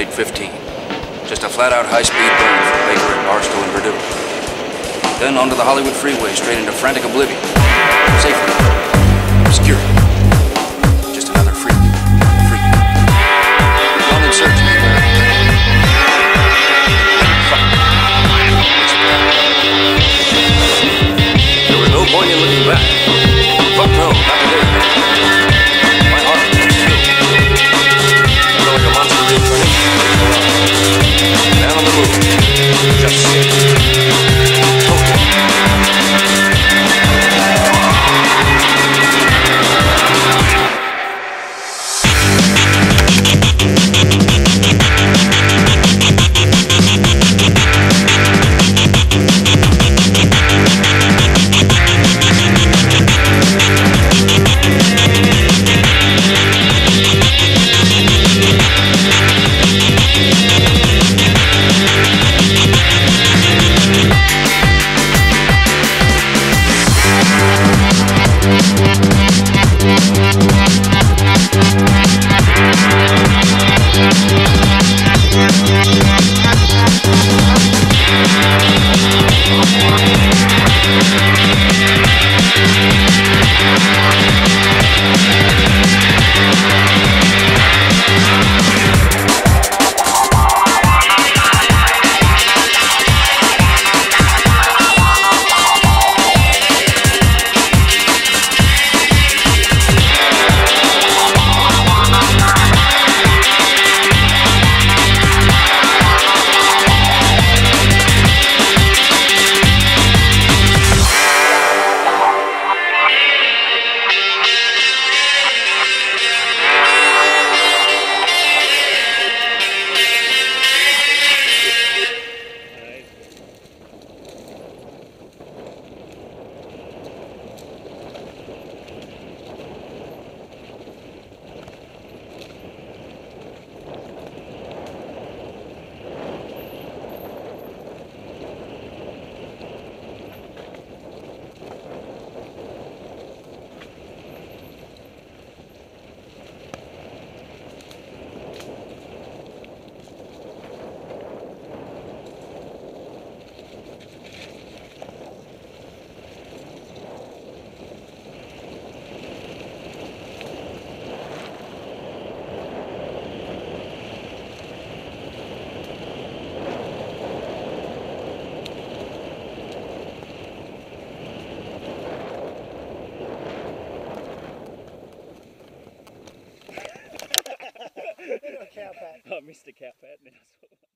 Interstate 15. Just a flat-out high-speed burn from Baker and Barstow and Berdoo. Then onto the Hollywood freeway, straight into frantic oblivion. Safety. Obscurity. Cow Mr. Cat Pat.